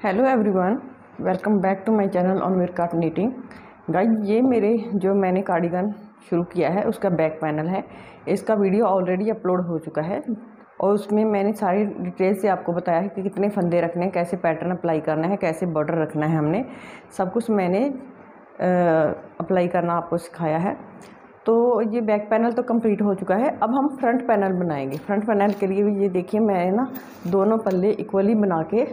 Hello everyone welcome back to my channel on मेर कार्ट knitting guys ये मेरे जो मैंने कार्डिगन शुरू किया है, उसका बैक पैनल है। इसका वीडियो ऑलरेडी अपलोड हो चुका है और उसमें मैंने सारी डिटेल से आपको बताया है कि कितने फंदे रखने हैं, कैसे पैटर्न अप्लाई करना है, कैसे बॉर्डर रखना है हमने। सब कुछ मैंने अप्लाई करना आपको सिखाया है। तो ये बैक पैनल तो कंप्लीट हो चुका है। अब हम फ्रंट पैनल बनाएँगे। फ्रंट पैनल के लिए भी ये देखिए मैं ना दोनों पल्ले इक्वली बना के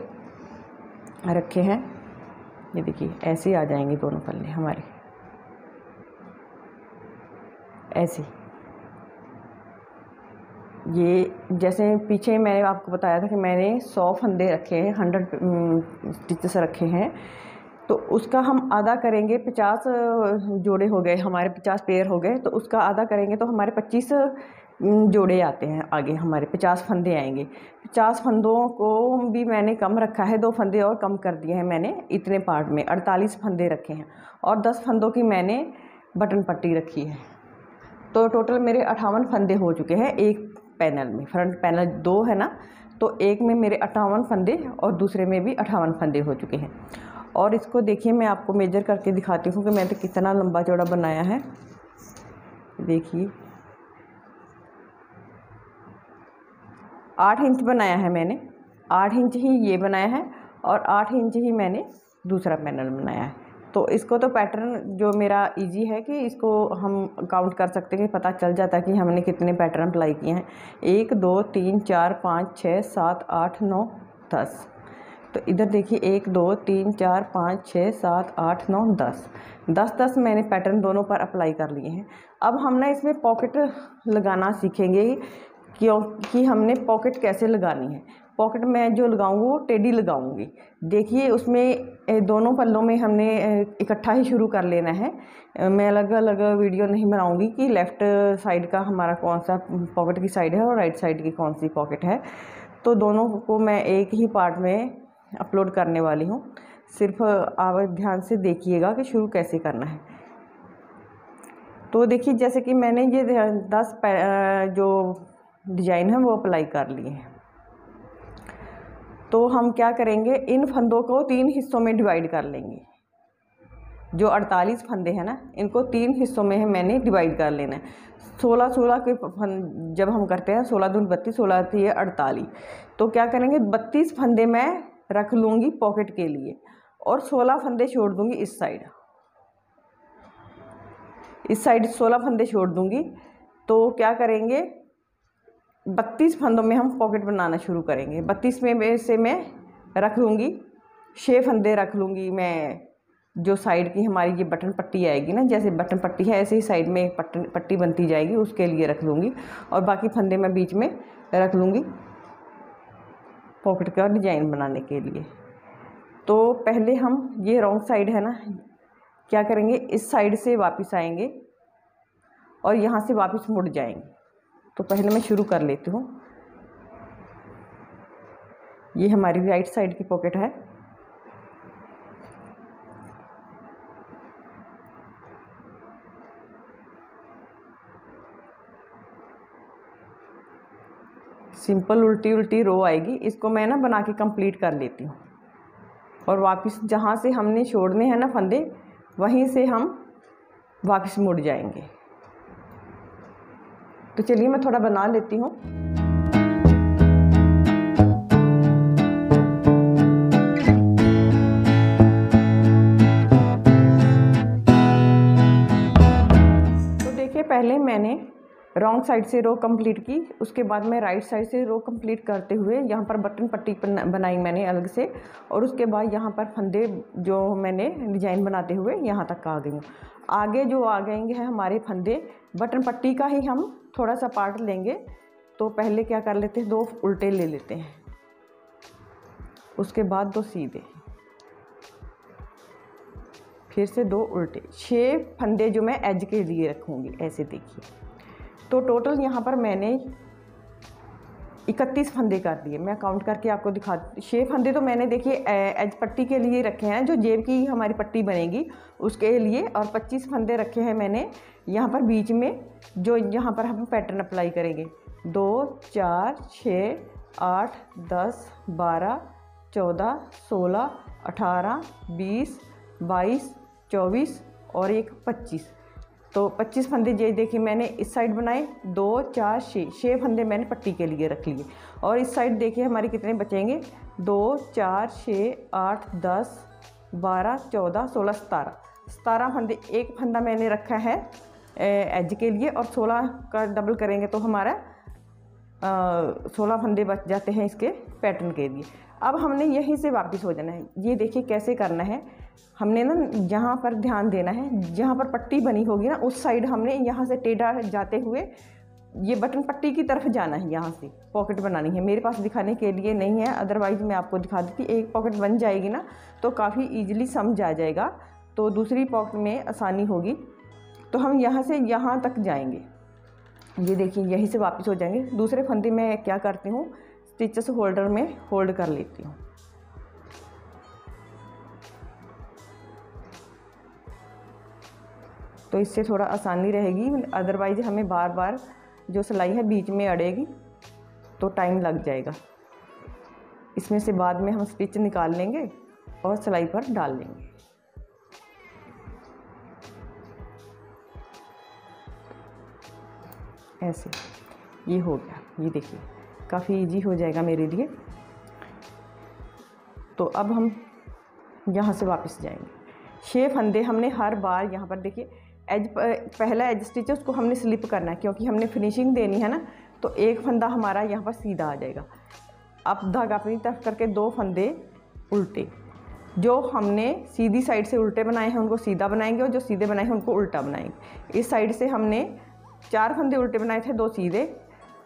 रखे हैं। ये देखिए, ऐसे आ जाएँगे दोनों पल्ले हमारे। ऐसे। ये जैसे पीछे मैंने आपको बताया था कि मैंने सौ फंदे रखे हैं, हंड्रेड स्टिचेस रखे हैं। तो उसका हम आधा करेंगे, पचास, जोड़े हो गए, हमारे पचास पेयर हो गए तो उसका आधा करेंगे तो हमारे पच्चीस जोड़े आते हैं। आगे हमारे पचास फंदे आएँगे। पचास फंदों को भी मैंने कम रखा है, दो फंदे और कम कर दिए हैं मैंने इतने पार्ट में। अड़तालीस फंदे रखे हैं और दस फंदों की मैंने बटन पट्टी रखी है। तो टोटल मेरे अठावन फंदे हो चुके हैं एक पैनल में। फ्रंट पैनल दो है ना? तो एक में मेरे अट्ठावन फंदे और दूसरे में भी अट्ठावन फंदे हो चुके हैं। और इसको देखिए, मैं आपको मेजर करके दिखाती हूँ कि मैंने कितना लंबा चौड़ा बनाया है। देखिए। आठ इंच बनाया है मैंने, आठ इंच ही ये बनाया है और आठ इंच ही मैंने दूसरा पैनल बनाया है। तो इसको तो पैटर्न जो मेरा इजी है कि इसको हम काउंट कर सकते हैं, पता चल जाता है कि हमने कितने पैटर्न अप्लाई किए हैं। एक, दो, तीन, चार, पाँच छः सात, आठ, नौ, दस। तो इधर देखिए, एक, दो, तीन, चार, पाँच छः सात, आठ, नौ, दस। दस दस मैंने पैटर्न दोनों पर अप्लाई कर लिए हैं। अब हम ना इसमें पॉकेट लगाना सीखेंगे। क्योंकि हमने पॉकेट कैसे लगानी है। पॉकेट में जो लगाऊँगी वो टेडी लगाऊँगी। देखिए, उसमें दोनों पल्लों में हमने इकट्ठा ही शुरू कर लेना है। मैं अलग अलग वीडियो नहीं बनाऊँगी कि लेफ़्ट साइड का हमारा कौन सा पॉकेट की साइड है और राइट साइड की कौन सी पॉकेट है। तो दोनों को मैं एक ही पार्ट में अपलोड करने वाली हूँ। सिर्फ़ आप ध्यान से देखिएगा कि शुरू कैसे करना है। तो देखिए, जैसे कि मैंने ये दस जो डिज़ाइन है, वो अप्लाई कर लिए तो हम क्या करेंगे, इन फंदों को तीन हिस्सों में डिवाइड कर लेंगे। जो 48 फंदे हैं ना, इनको तीन हिस्सों में मैंने डिवाइड कर लेना है। सोलह सोलह के फंद, जब हम करते हैं, सोलह दून बत्तीस, सोलह है अड़तालीस। तो क्या करेंगे, बत्तीस फंदे मैं रख लूँगी पॉकेट के लिए और सोलह फंदे छोड़ दूँगी इस साइड। इस साइड सोलह फंदे छोड़ दूँगी। तो क्या करेंगे बत्तीस फंदों में हम पॉकेट बनाना शुरू करेंगे। बत्तीस में से मैं रख लूँगी छः फंदे रख लूँगी मैं, जो साइड की हमारी ये बटन पट्टी आएगी ना, जैसे बटन पट्टी है, ऐसे ही साइड में पट्टी पट्टी बनती जाएगी, उसके लिए रख लूँगी। और बाकी फंदे मैं बीच में रख लूँगी पॉकेट का डिज़ाइन बनाने के लिए। तो पहले हम ये रॉन्ग साइड है ना, क्या करेंगे, इस साइड से वापस आएँगे और यहाँ से वापस मुड़ जाएँगे। तो पहले मैं शुरू कर लेती हूँ। ये हमारी राइट साइड की पॉकेट है। सिंपल उल्टी उल्टी रो आएगी। इसको मैं ना बना के कंप्लीट कर लेती हूँ। और वापस जहाँ से हमने छोड़ने हैं ना फंदे, वहीं से हम वापस मुड़ जाएँगे। तो चलिए मैं थोड़ा बना लेती हूँ। रॉन्ग साइड से रो कंप्लीट की, उसके बाद मैं राइट साइड से रो कंप्लीट करते हुए यहाँ पर बटन पट्टी बनाई मैंने अलग से और उसके बाद यहाँ पर फंदे जो मैंने डिज़ाइन बनाते हुए यहाँ तक आ गई हूँ। आगे जो आ गएँगे हैं हमारे फंदे बटन पट्टी का ही हम थोड़ा सा पार्ट लेंगे तो पहले क्या कर लेते हैं, दो उल्टे ले लेते हैं। उसके बाद दो सीधे। फिर से दो उल्टे। छः फंदे जो मैं एज के लिए रखूँगी, ऐसे देखिए। तो टोटल यहाँ पर मैंने इकतीस फंदे कर दिए। मैं काउंट करके आपको दिखा छः फंदे तो मैंने देखिए एज पट्टी के लिए रखे हैं, जो जेब की हमारी पट्टी बनेगी, उसके लिए, और पच्चीस फंदे रखे हैं मैंने यहाँ पर बीच में, जो यहाँ पर हम पैटर्न अप्लाई करेंगे। दो, चार छः आठ, दस, बारह, चौदह, सोलह, अठारह, बीस, बाईस, चौबीस और एक पच्चीस। तो पच्चीस फंदे ये देखिए मैंने इस साइड बनाए, दो, चार, छः छः फंदे मैंने पट्टी के लिए रख लिए। और इस साइड देखिए हमारे कितने बचेंगे? दो, चार, छः, आठ, दस, बारह, चौदह, सोलह, सतारह। सतारह फंदे, एक फंदा मैंने रखा है एज के लिए, और सोलह का डबल करेंगे तो हमारा सोलह फंदे बच जाते हैं इसके पैटर्न के लिए। अब हमने यहीं से वापस हो जाना है। ये देखिए कैसे करना है। हमने ना जहाँ पर ध्यान देना है, जहाँ पर पट्टी बनी होगी ना, उस साइड हमने यहाँ से टेढ़ा जाते हुए ये बटन पट्टी की तरफ़ जाना है, यहाँ से पॉकेट बनानी है। मेरे पास दिखाने के लिए नहीं है अदरवाइज़ मैं आपको दिखा देती एक पॉकेट बन जाएगी ना तो काफ़ी ईजिली समझ आ जाएगा। तो दूसरी पॉकेट में आसानी होगी। तो हम यहाँ से यहाँ तक जाएँगे। ये देखिए, यहीं से वापस हो जाएँगे। दूसरे फंदे में क्या करती हूँ स्टिचेस होल्डर में होल्ड कर लेती हूँ। तो इससे थोड़ा आसानी रहेगी। अदरवाइज़ हमें बार बार जो सिलाई है बीच में अड़ेगी तो टाइम लग जाएगा। इसमें से बाद में हम स्टिच निकाल लेंगे और सिलाई पर डाल लेंगे। ऐसे। ये हो गया। ये देखिए, काफ़ी इजी हो जाएगा मेरे लिए। तो अब हम यहाँ से वापस जाएँगे। छः फंदे हमने हर बार यहाँ पर देखिए एज पहला एज स्टिच है उसको हमने स्लिप करना है, क्योंकि हमने फिनिशिंग देनी है ना तो एक फंदा हमारा यहाँ पर सीधा आ जाएगा। अब धागा अपनी तरफ़ करके दो फंदे उल्टे, जो हमने सीधी साइड से उल्टे बनाए हैं, उनको सीधा बनाएँगे और जो सीधे बनाए हैं, उनको उल्टा बनाएँगे। इस साइड से हमने चार फंदे उल्टे बनाए थे, दो सीधे,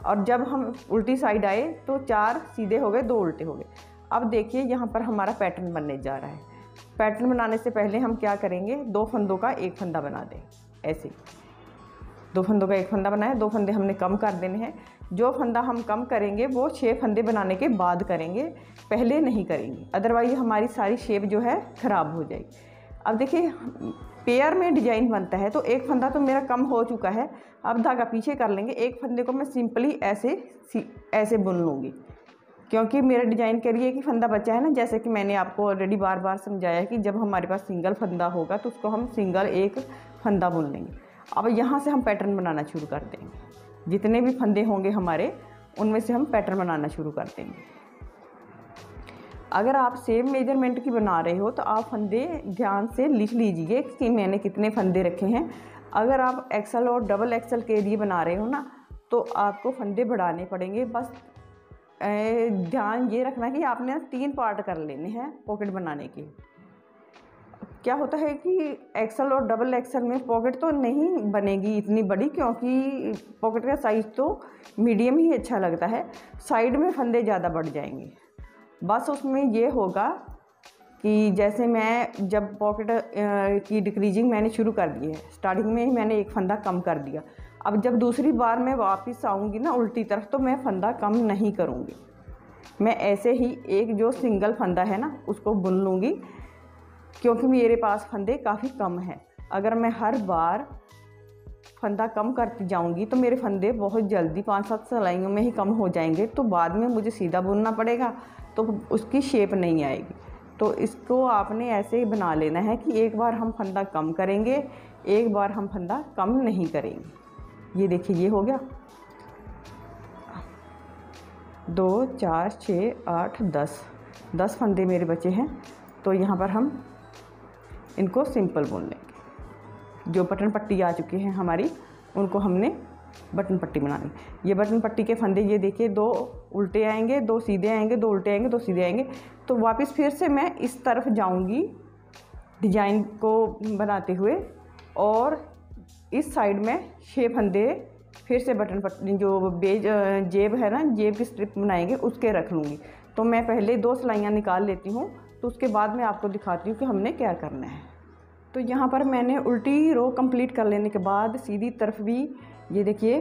और जब हम उल्टी साइड आए तो चार सीधे हो गए, दो उल्टे हो गए। अब देखिए, यहाँ पर हमारा पैटर्न बनने जा रहा है। पैटर्न बनाने से पहले हम क्या करेंगे? दो फंदों का एक फंदा बना दें, ऐसे। दो फंदों का एक फंदा बनाए, दो फंदे हमने कम कर देने हैं। जो फंदा हम कम करेंगे, वो छः फंदे बनाने के बाद करेंगे, पहले नहीं करेंगे। अदरवाइज़ हमारी सारी शेप जो है, ख़राब हो जाएगी। अब देखिए पेयर में डिज़ाइन बनता है तो एक फंदा तो मेरा कम हो चुका है। अब धागा पीछे कर लेंगे। एक फंदे को मैं सिंपली ऐसे ऐसे बुन लूँगी। क्योंकि मेरे डिज़ाइन के लिए कि फंदा बचा है ना, जैसे कि मैंने आपको ऑलरेडी बार बार समझाया कि जब हमारे पास सिंगल फंदा होगा तो उसको हम सिंगल एक फंदा बुन लेंगे अब यहाँ से हम पैटर्न बनाना शुरू कर देंगे। जितने भी फंदे होंगे हमारे, उनमें से हम पैटर्न बनाना शुरू कर देंगे। अगर आप सेम मेज़रमेंट की बना रहे हो तो आप फंदे ध्यान से लिख लीजिए कि मैंने कितने फंदे रखे हैं। अगर आप एक्सल और डबल एक्सल के लिए बना रहे हो ना तो आपको फंदे बढ़ाने पड़ेंगे। बस ध्यान ये रखना कि आपने तीन पार्ट कर लेने हैं पॉकेट बनाने के। क्या होता है कि एक्सल और डबल एक्सल में पॉकेट तो नहीं बनेगी इतनी बड़ी, क्योंकि पॉकेट का साइज़ तो मीडियम ही अच्छा लगता है। साइड में फंदे ज़्यादा बढ़ जाएँगे। बस उसमें ये होगा कि जैसे मैं जब पॉकेट की डिक्रीजिंग मैंने शुरू कर दी है स्टार्टिंग में ही मैंने एक फंदा कम कर दिया। अब जब दूसरी बार मैं वापस आऊँगी ना उल्टी तरफ़ तो मैं फंदा कम नहीं करूँगी। मैं ऐसे ही एक जो सिंगल फंदा है ना, उसको बुन लूँगी, क्योंकि मेरे पास फंदे काफ़ी कम हैं। अगर मैं हर बार फंदा कम करती जाऊँगी तो मेरे फंदे बहुत जल्दी पाँच सात सिलाइयों में ही कम हो जाएँगे तो बाद में मुझे सीधा बुनना पड़ेगा तो उसकी शेप नहीं आएगी। तो इसको आपने ऐसे ही बना लेना है कि एक बार हम फंदा कम करेंगे, एक बार हम फंदा कम नहीं करेंगे। ये देखिए, ये हो गया। दो, चार छः आठ, दस। दस फंदे मेरे बचे हैं तो यहाँ पर हम इनको सिंपल बुन लेंगे। जो बटन पट्टी आ चुकी है हमारी, उनको हमने बटन पट्टी बनानी ये बटन पट्टी के फंदे, ये देखिए, दो उल्टे आएँगे, दो सीधे आएँगे, दो उल्टे आएँगे, दो सीधे आएँगे। तो वापस फिर से मैं इस तरफ़ जाऊँगी डिज़ाइन को बनाते हुए, और इस साइड में छः फंदे फिर से बटन पट्टी जो बेज जेब है ना, जेब की स्ट्रिप बनाएँगे, उसके रख लूँगी। तो मैं पहले दो सिलाइयाँ निकाल लेती हूँ तो उसके बाद मैं आपको दिखाती हूँ कि हमने क्या करना है। तो यहाँ पर मैंने उल्टी रो कंप्लीट कर लेने के बाद सीधी तरफ़ भी, ये देखिए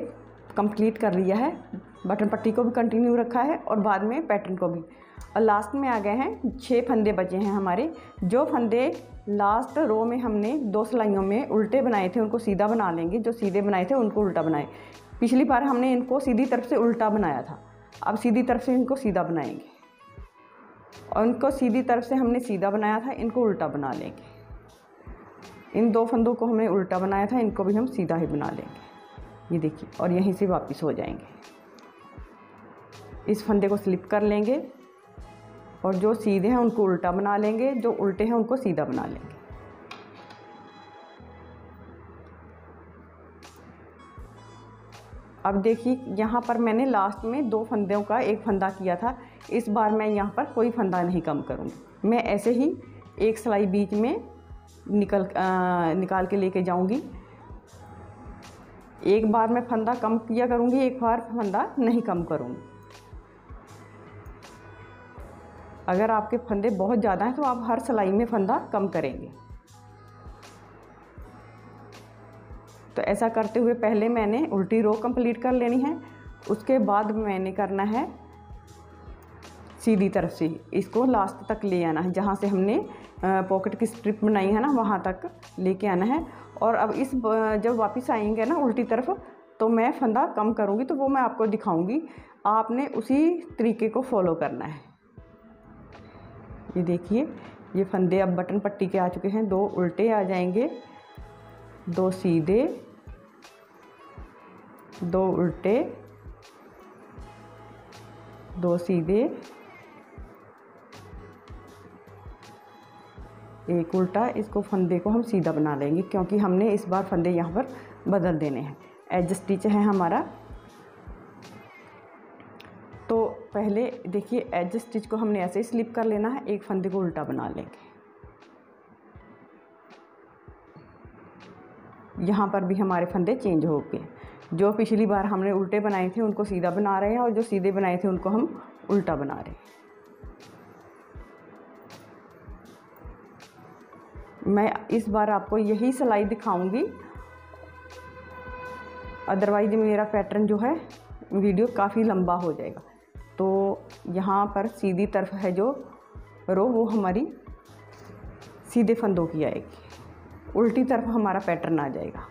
कंप्लीट कर लिया है। बटन पट्टी को भी कंटिन्यू रखा है और बाद में पैटर्न को भी। और लास्ट में आ गए हैं छः फंदे बचे हैं हमारे, जो फंदे लास्ट रो में हमने दो सिलाइयों में उल्टे बनाए थे, उनको सीधा बना लेंगे। जो सीधे बनाए थे, उनको उल्टा बनाए। पिछली बार हमने इनको सीधी तरफ़ से उल्टा बनाया था। अब सीधी तरफ़ से इनको सीधा बनाएँगे। और इनको सीधी तरफ़ से हमने सीधा बनाया था, इनको उल्टा बना लेंगे। इन दो फंदों को हमने उल्टा बनाया था, इनको भी हम सीधा ही बना लेंगे। ये देखिए, और यहीं से वापस हो जाएँगे। इस फंदे को स्लिप कर लेंगे। और जो सीधे हैं उनको उल्टा बना लेंगे जो उल्टे हैं उनको सीधा बना लेंगे। अब देखिए यहाँ पर मैंने लास्ट में दो फंदों का एक फंदा किया था इस बार मैं यहाँ पर कोई फंदा नहीं कम करूँगी। मैं ऐसे ही एक सिलाई बीच में निकल आ, निकाल के लेके जाऊँगी। एक बार मैं फंदा कम किया करूँगी एक बार फंदा नहीं कम करूँगी। अगर आपके फंदे बहुत ज़्यादा हैं तो आप हर सिलाई में फंदा कम करेंगे। तो ऐसा करते हुए पहले मैंने उल्टी रो कंप्लीट कर लेनी है। उसके बाद मैंने करना है सीधी तरफ़ से। इसको लास्ट तक ले आना है, जहाँ से हमने पॉकेट की स्ट्रिप बनाई है ना, वहाँ तक लेके आना है। और अब इस जब वापस आएँगे ना उल्टी तरफ़ तो मैं फंदा कम करूँगी तो वो मैं आपको दिखाऊँगी। आपने उसी तरीके को फॉलो करना है। ये देखिए, ये फंदे अब बटन पट्टी के आ चुके हैं। दो उल्टे आ जाएँगे, दो सीधे, दो उल्टे, दो सीधे, एक उल्टा। इसको फंदे को हम सीधा बना लेंगे, क्योंकि हमने इस बार फंदे यहाँ पर बदल देने हैं। एज स्टिच है हमारा। तो पहले देखिए एज स्टिच को हमने ऐसे ही स्लिप कर लेना है, एक फंदे को उल्टा बना लेंगे। यहाँ पर भी हमारे फंदे चेंज हो गए। जो पिछली बार हमने उल्टे बनाए थे, उनको सीधा बना रहे हैं और जो सीधे बनाए थे, उनको हम उल्टा बना रहे हैं। मैं इस बार आपको यही सिलाई दिखाऊँगी। अदरवाइज़ मेरा पैटर्न जो है, वीडियो काफ़ी लंबा हो जाएगा। तो यहाँ पर सीधी तरफ़ है जो रो, वो हमारी सीधे फंदों की आएगी। उल्टी तरफ़ हमारा पैटर्न आ जाएगा।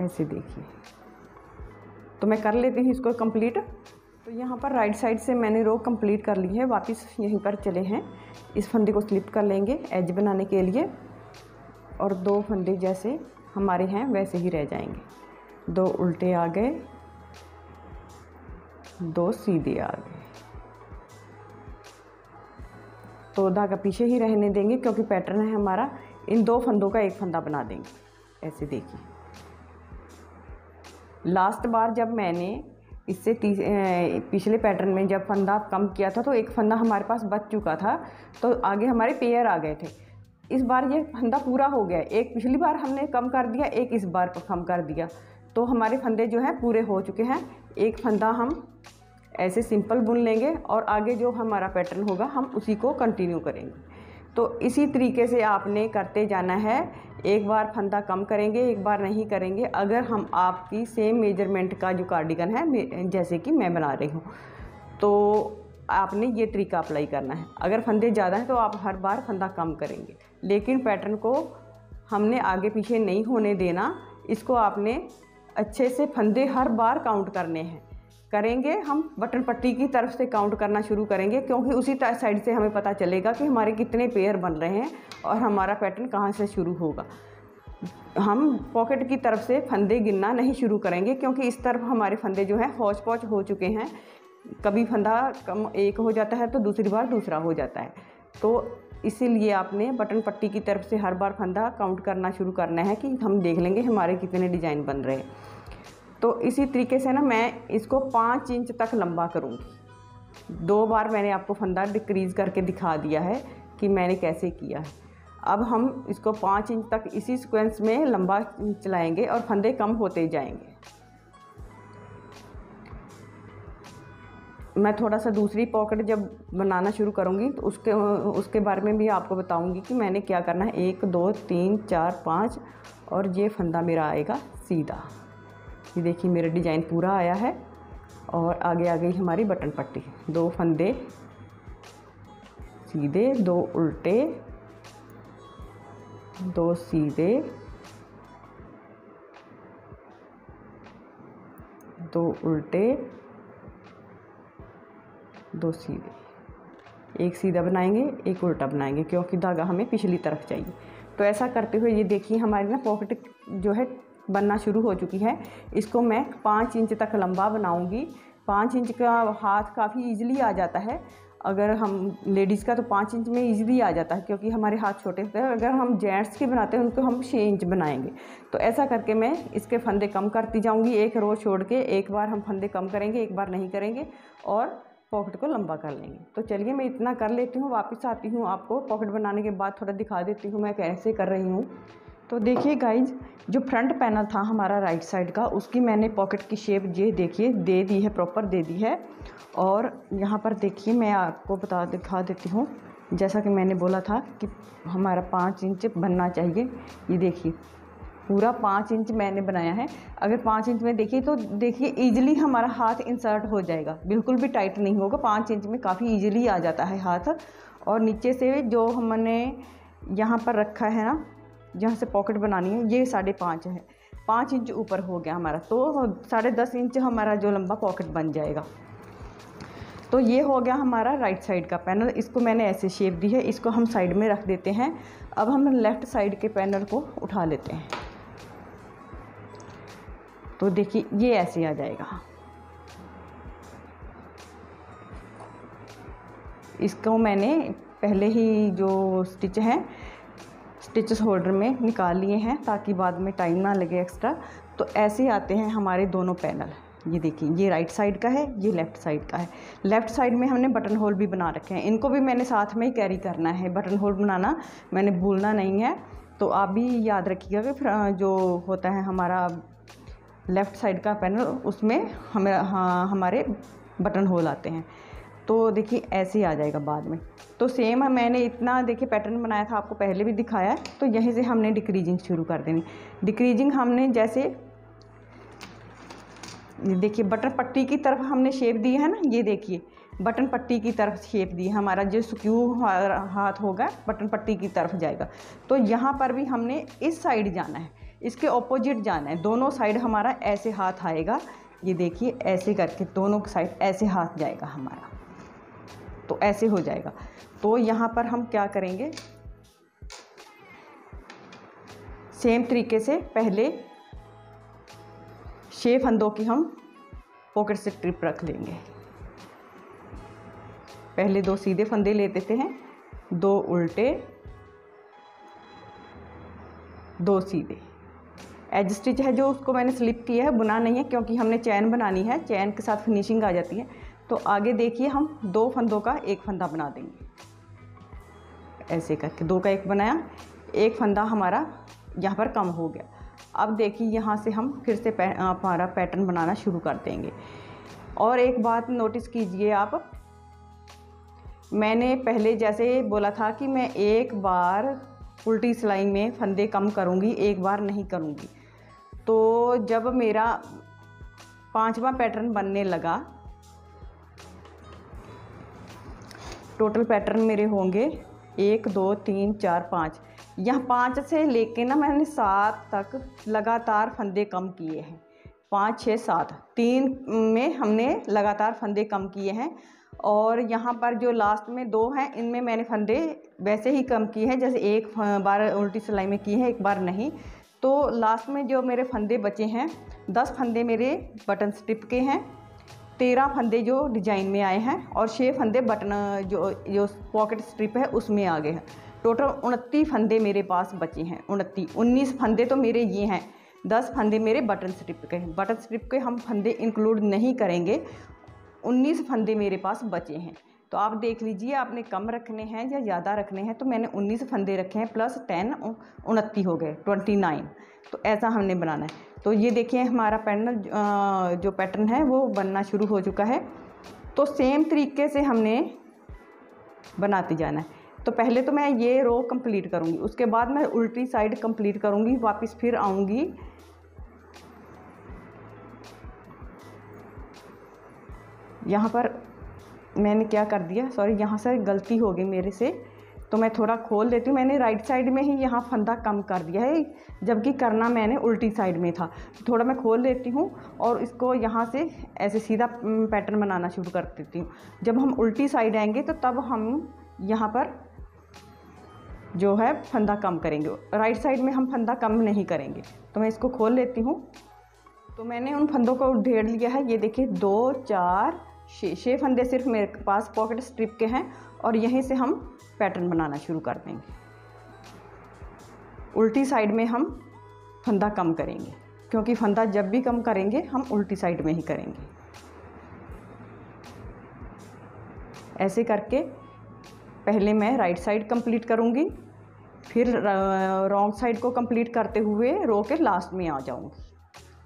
ऐसे देखिए। तो मैं कर लेती हूँ इसको कंप्लीट तो यहाँ पर राइट साइड से मैंने रो कंप्लीट कर ली है। वापस यहीं पर चले हैं। इस फंदे को स्लिप कर लेंगे एज बनाने के लिए। और दो फंदे जैसे हमारे हैं, वैसे ही रह जाएँगे। दो उल्टे आ गए, दो सीधे आ गए। तो धागा पीछे ही रहने देंगे क्योंकि पैटर्न है हमारा, इन दो फंदों का एक फंदा बना देंगे। ऐसे देखिए। लास्ट बार जब मैंने इससे पिछले पैटर्न में जब फंदा कम किया था तो एक फंदा हमारे पास बच चुका था तो आगे हमारे पेयर आ गए थे। इस बार ये फंदा पूरा हो गया। एक पिछली बार हमने कम कर दिया, एक इस बार कम कर दिया। तो हमारे फंदे जो हैं पूरे हो चुके हैं। एक फंदा हम ऐसे सिंपल बुन लेंगे और आगे जो हमारा पैटर्न होगा, हम उसी को कंटिन्यू करेंगे। तो इसी तरीके से आपने करते जाना है। एक बार फंदा कम करेंगे, एक बार नहीं करेंगे। अगर हम आपकी सेम मेज़रमेंट का जो कार्डिगन है जैसे कि मैं बना रही हूँ तो आपने ये तरीका अप्लाई करना है। अगर फंदे ज़्यादा हैं तो आप हर बार फंदा कम करेंगे। लेकिन पैटर्न को हमने आगे पीछे नहीं होने देना। इसको आपने अच्छे से फंदे हर बार काउंट करने हैं। करेंगे हम, बटन पट्टी की तरफ़ से काउंट करना शुरू करेंगे, क्योंकि उसी साइड से हमें पता चलेगा कि हमारे कितने पेयर बन रहे हैं और हमारा पैटर्न कहाँ से शुरू होगा। हम पॉकेट की तरफ़ से फंदे गिनना नहीं शुरू करेंगे, क्योंकि इस तरफ़ हमारे फंदे जो हैं हौच पौच हो चुके हैं। कभी फंदा कम एक हो जाता है तो दूसरी बार दूसरा हो जाता है। तो इसीलिए आपने बटन पट्टी की तरफ़ से हर बार फंदा काउंट करना शुरू करना है कि हम देख लेंगे हमारे कितने डिज़ाइन बन रहे तो इसी तरीके से ना मैं इसको पाँच इंच तक लंबा करूँगी। दो बार मैंने आपको फंदा डिक्रीज़ करके दिखा दिया है कि मैंने कैसे किया है। अब हम इसको पाँच इंच तक इसी सिक्वेंस में लंबा चलाएँगे और फंदे कम होते जाएँगे। मैं थोड़ा सा दूसरी पॉकेट जब बनाना शुरू करूँगी तो उसके उसके बारे में भी आपको बताऊँगी कि मैंने क्या करना है। एक, दो, तीन, चार, पाँच और ये फंदा मेरा आएगा सीधा। ये देखिए, मेरा डिज़ाइन पूरा आया है और आगे आ गई हमारी बटन पट्टी दो फंदे, सीधे, दो उल्टे, दो सीधे, दो उल्टे दो सीधे। एक सीधा बनाएँगे, एक उल्टा बनाएँगे, क्योंकि धागा हमें पिछली तरफ़ चाहिए। तो ऐसा करते हुए ये देखिए, हमारी ना पॉकेट जो है बनना शुरू हो चुकी है। इसको मैं पाँच इंच तक लंबा बनाऊँगी। पाँच इंच का हाथ काफ़ी इजीली आ जाता है। अगर हम लेडीज़ का तो पाँच इंच में इजीली आ जाता है, क्योंकि हमारे हाथ छोटे होते हैं। अगर हम जेंट्स के बनाते हैं, उनको हम छः इंच बनाएँगे। तो ऐसा करके मैं इसके फंदे कम करती जाऊँगी। एक रो छोड़ के एक बार हम फंदे कम करेंगे, एक बार नहीं करेंगे। और पॉकेट को लंबा कर लेंगे। तो चलिए मैं इतना कर लेती हूँ, वापस आती हूँ आपको। पॉकेट बनाने के बाद थोड़ा दिखा देती हूँ मैं कैसे कर रही हूँ। तो देखिए गाइज़ जो फ्रंट पैनल था हमारा राइट साइड का, उसकी मैंने पॉकेट की शेप ये देखिए, दे दी है प्रॉपर दे दी है। और यहाँ पर देखिए मैं आपको बता, दिखा देती हूँ। जैसा कि मैंने बोला था कि हमारा पाँच इंच बनना चाहिए। ये देखिए पूरा पाँच इंच मैंने बनाया है। अगर पाँच इंच में देखिए तो देखिए ईजिली हमारा हाथ इंसर्ट हो जाएगा। बिल्कुल भी टाइट नहीं होगा। पाँच इंच में काफ़ी ईजिली आ जाता है हाथ। और नीचे से जो हमने यहाँ पर रखा है ना, जहाँ से पॉकेट बनानी है, ये साढ़े पाँच है। पाँच इंच ऊपर हो गया हमारा। तो साढ़े दस इंच हमारा जो लंबा पॉकेट बन जाएगा। तो ये हो गया हमारा राइट साइड का पैनल इसको मैंने ऐसे शेप दी है। इसको हम साइड में रख देते हैं। अब हम लेफ़्ट साइड के पैनल को उठा लेते हैं। तो देखिए, ये ऐसे आ जाएगा। इसको मैंने पहले ही जो स्टिच है, स्टिचेस होल्डर में निकाल लिए हैं ताकि बाद में टाइम ना लगे एक्स्ट्रा। तो ऐसे आते हैं हमारे दोनों पैनल। ये देखिए, ये राइट साइड का है, ये लेफ़्ट साइड का है। लेफ़्ट साइड में हमने बटन होल भी बना रखे हैं। इनको भी मैंने साथ में ही कैरी करना है। बटन होल बनाना मैंने भूलना नहीं है। तो आप भी याद रखिएगा कि जो होता है हमारा लेफ़्ट साइड का पैनल, उसमें हमें हाँ हमारे बटन होल आते हैं। तो देखिए, ऐसे ही आ जाएगा बाद में। तो सेम मैंने इतना, देखिए पैटर्न बनाया था, आपको पहले भी दिखाया है। तो यहीं से हमने डिक्रीजिंग शुरू कर देनी। डिक्रीजिंग हमने जैसे, देखिए, बटन पट्टी की तरफ़ हमने शेप दी है ना, ये देखिए, बटन पट्टी की तरफ़ शेप दी हमारा जो स्क्यू हाथ होगा, बटन पट्टी की तरफ़ जाएगा। तो यहाँ पर भी हमने इस साइड जाना है। इसके ऑपोजिट जाना है। दोनों साइड हमारा ऐसे हाथ आएगा। ये देखिए, ऐसे करके दोनों साइड ऐसे हाथ जाएगा हमारा। तो ऐसे हो जाएगा। तो यहाँ पर हम क्या करेंगे? सेम तरीके से पहले छः फंदों की हम पॉकेट से ट्रिप रख लेंगे। पहले दो सीधे फंदे ले देते हैं। दो उल्टे, दो सीधे। एज स्टिच है जो उसको मैंने स्लिप किया है, बुना नहीं है, क्योंकि हमने चैन बनानी है, चैन के साथ फिनिशिंग आ जाती है। तो आगे देखिए हम दो फंदों का एक फंदा बना देंगे। ऐसे करके दो का एक बनाया, एक फंदा हमारा यहाँ पर कम हो गया। अब देखिए यहाँ से हम फिर से हमारा पैटर्न बनाना शुरू कर देंगे। और एक बात नोटिस कीजिए आप, मैंने पहले जैसे बोला था कि मैं एक बार उल्टी सिलाई में फंदे कम करूँगी, एक बार नहीं करूँगी। तो जब मेरा पांचवा पैटर्न बनने लगा, टोटल पैटर्न मेरे होंगे एक, दो, तीन, चार, पाँच। यहाँ पाँच से लेके ना मैंने सात तक लगातार फंदे कम किए हैं। पाँच छः सात। तीन में हमने लगातार फंदे कम किए हैं और यहाँ पर जो लास्ट में दो हैं, इनमें मैंने फंदे वैसे ही कम किए हैं, जैसे एक, बार उल्टी सिलाई में किए हैं, एक बार नहीं। तो लास्ट में जो मेरे फंदे बचे हैं, दस फंदे मेरे बटन स्टिप के हैं, तेरह फंदे जो डिज़ाइन में आए हैं और छः फंदे बटन जो जो पॉकेट स्ट्रिप है, उसमें आ गए हैं। टोटल उनतीस फंदे मेरे पास बचे हैं, उनतीस, उन्नीस फंदे तो मेरे ये हैं, दस फंदे मेरे बटन स्ट्रिप के हैं। बटन स्ट्रिप के हम फंदे इंक्लूड नहीं करेंगे, उन्नीस फंदे मेरे पास बचे हैं। तो आप देख लीजिए, आपने कम रखने हैं या ज़्यादा रखने हैं तो मैंने उन्नीस फंदे रखे हैं, प्लस टेन उनतीस हो गए, ट्वेंटी नाइन। तो ऐसा हमने बनाना है। तो ये देखिए हमारा पैनल जो पैटर्न है, वो बनना शुरू हो चुका है। तो सेम तरीके से हमने बनाते जाना है। तो पहले तो मैं ये रो कंप्लीट करूँगी, उसके बाद मैं उल्टी साइड कंप्लीट करूँगी, वापस फिर आऊँगी। यहाँ पर मैंने क्या कर दिया? सॉरी यहाँ से गलती हो गई मेरे से। तो मैं थोड़ा खोल देती हूँ। मैंने राइट साइड में ही यहाँ फंदा कम कर दिया है, जबकि करना मैंने उल्टी साइड में था। तो थोड़ा मैं खोल देती हूँ और इसको यहाँ से ऐसे सीधा पैटर्न बनाना शुरू कर देती हूँ। जब हम उल्टी साइड आएँगे तो तब हम यहाँ पर जो है फंदा कम करेंगे। राइट साइड में हम फंदा कम नहीं करेंगे। तो मैं इसको खोल लेती हूँ। तो मैंने उन फंदों को ढेर लिया है। ये देखिए, दो, चार छः फंदे सिर्फ़ मेरे पास पॉकेट स्ट्रिप के हैं और यहीं से हम पैटर्न बनाना शुरू कर देंगे। उल्टी साइड में हम फंदा कम करेंगे, क्योंकि फंदा जब भी कम करेंगे, हम उल्टी साइड में ही करेंगे। ऐसे करके पहले मैं राइट साइड कंप्लीट करूँगी, फिर रॉन्ग साइड को कंप्लीट करते हुए रो के लास्ट में आ जाऊँगी।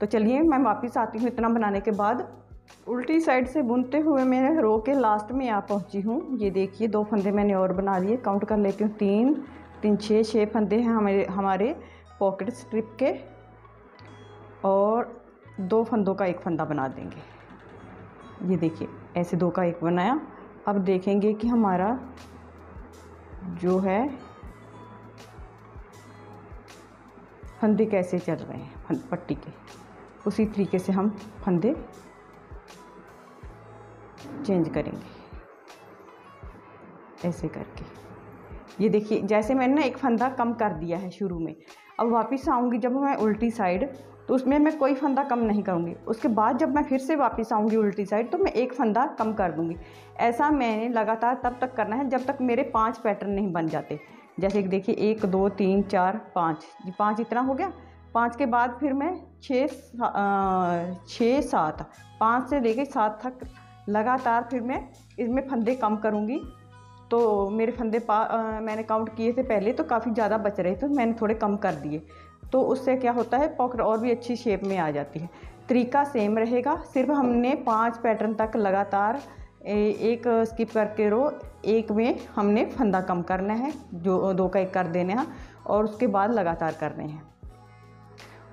तो चलिए, मैं वापस आती हूँ इतना बनाने के बाद। उल्टी साइड से बुनते हुए मैं रो के लास्ट में आ पहुँची हूँ। ये देखिए, दो फंदे मैंने और बना लिए। काउंट कर लेती हूँ। तीन तीन छः छः फंदे हैं हमारे हमारे पॉकेट स्ट्रिप के। और दो फंदों का एक फंदा बना देंगे। ये देखिए, ऐसे दो का एक बनाया। अब देखेंगे कि हमारा जो है, फंदे कैसे चल रहे हैं पट्टी के। उसी तरीके से हम फंदे चेंज करेंगे। ऐसे करके। ये देखिए, जैसे मैंने ना एक फंदा कम कर दिया है शुरू में, अब वापस आऊँगी जब मैं उल्टी साइड तो उसमें मैं कोई फंदा कम नहीं करूँगी। उसके बाद जब मैं फिर से वापस आऊँगी उल्टी साइड तो मैं एक फंदा कम कर दूँगी। ऐसा मैंने लगातार तब तक करना है जब तक मेरे पाँच पैटर्न नहीं बन जाते। जैसे कि देखिए, एक, दो, तीन, चार, पाँच। पाँच इतना हो गया। पाँच के बाद फिर मैं छः छः सात, पाँच से लेके सात तक लगातार फिर मैं इसमें फंदे कम करूँगी। तो मेरे फंदे पा आ, मैंने काउंट किए थे पहले तो काफ़ी ज़्यादा बच रहे थे मैंने थोड़े कम कर दिए। तो उससे क्या होता है पॉकेट और भी अच्छी शेप में आ जाती है। तरीका सेम रहेगा सिर्फ़ हमने पाँच पैटर्न तक लगातार एक स्किप करके रो एक में हमने फंदा कम करना है जो दो का एक कर देने हैं और उसके बाद लगातार करने हैं।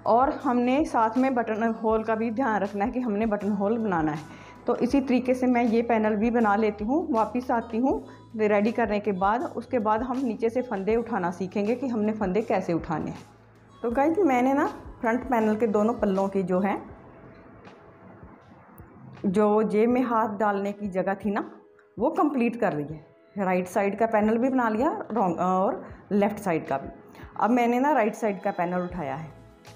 और हमने साथ में बटन होल का भी ध्यान रखना है कि हमने बटन होल बनाना है। तो इसी तरीके से मैं ये पैनल भी बना लेती हूँ, वापस आती हूँ रेडी करने के बाद, उसके बाद हम नीचे से फंदे उठाना सीखेंगे कि हमने फंदे कैसे उठाने हैं। तो गाइज़ मैंने ना फ्रंट पैनल के दोनों पल्लों की जो है, जो जेब में हाथ डालने की जगह थी ना, वो कंप्लीट कर ली है। राइट साइड का पैनल भी बना लिया रॉन्ग और लेफ़्ट साइड का भी। अब मैंने ना राइट साइड का पैनल उठाया है।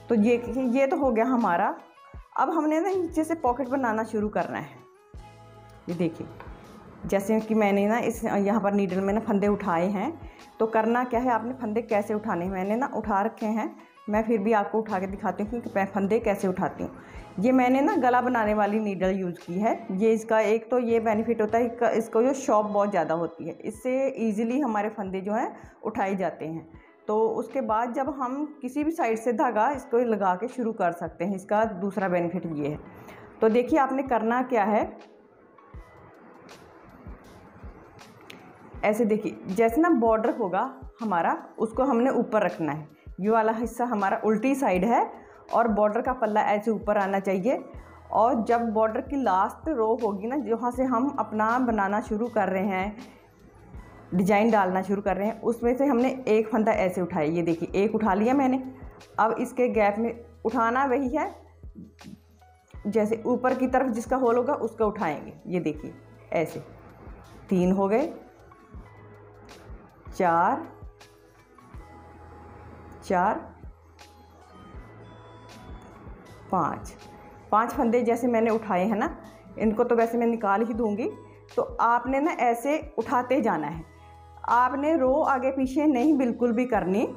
तो ये ये तो हो गया हमारा अब हमने ना नीचे से पॉकेट बनाना शुरू करना है। ये देखिए, जैसे कि मैंने ना इस, यहाँ पर नीडल में ना फंदे उठाए हैं तो करना क्या है, आपने फंदे कैसे उठाने हैं? मैंने ना उठा रखे हैं, मैं फिर भी आपको उठा के दिखाती हूँ कि मैं फंदे कैसे उठाती हूँ। ये मैंने ना गला बनाने वाली नीडल यूज़ की है। ये इसका एक तो ये बेनिफिट होता है, इसको जो शॉप बहुत ज़्यादा होती है, इससे ईजिली हमारे फंदे जो हैं उठाए जाते हैं। तो उसके बाद जब हम किसी भी साइड से धागा इसको लगा के शुरू कर सकते हैं, इसका दूसरा बेनिफिट ये है। तो देखिए आपने करना क्या है। ऐसे देखिए, जैसे ना बॉर्डर होगा हमारा, उसको हमने ऊपर रखना है। ये वाला हिस्सा हमारा उल्टी साइड है और बॉर्डर का पल्ला ऐसे ऊपर आना चाहिए और जब बॉर्डर की लास्ट रो होगी ना, जहाँ से हम अपना बनाना शुरू कर रहे हैं डिज़ाइन डालना शुरू कर रहे हैं। उसमें से हमने एक फंदा ऐसे उठाया। ये देखिए, एक उठा लिया मैंने। अब इसके गैप में उठाना वही है। जैसे ऊपर की तरफ़ जिसका होल होगा, उसका उठाएँगे। ये देखिए, ऐसे। तीन हो गए। चार। चार। पाँच। पाँच फंदे जैसे मैंने उठाए हैं ना, इनको तो वैसे मैं निकाल ही दूँगी। तो आपने ना ऐसे उठाते जाना है। आपने रो आगे पीछे नहीं बिल्कुल भी करनी।